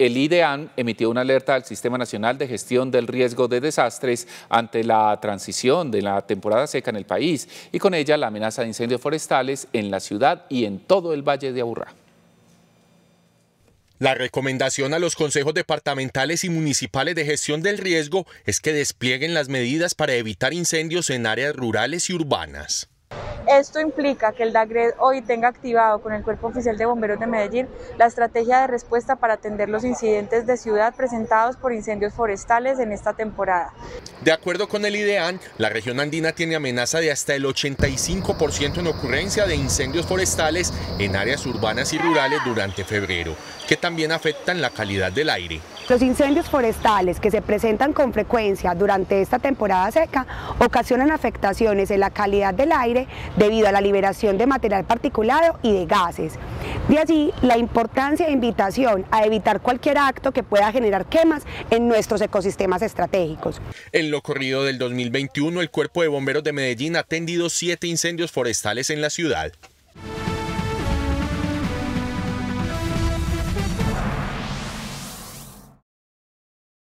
el IDEAN emitió una alerta al Sistema Nacional de Gestión del Riesgo de Desastres ante la transición de la temporada seca en el país y con ella la amenaza de incendios forestales en la ciudad y en todo el Valle de Aburrá. La recomendación a los consejos departamentales y municipales de gestión del riesgo es que desplieguen las medidas para evitar incendios en áreas rurales y urbanas. Esto implica que el DAGRED hoy tenga activado con el Cuerpo Oficial de Bomberos de Medellín la estrategia de respuesta para atender los incidentes de ciudad presentados por incendios forestales en esta temporada. De acuerdo con el IDEAN, la región andina tiene amenaza de hasta el 85% en ocurrencia de incendios forestales en áreas urbanas y rurales durante febrero, que también afectan la calidad del aire. Los incendios forestales que se presentan con frecuencia durante esta temporada seca ocasionan afectaciones en la calidad del aire debido a la liberación de material particulado y de gases. De allí la importancia e invitación a evitar cualquier acto que pueda generar quemas en nuestros ecosistemas estratégicos. En lo corrido del 2021, el Cuerpo de Bomberos de Medellín ha atendido siete incendios forestales en la ciudad.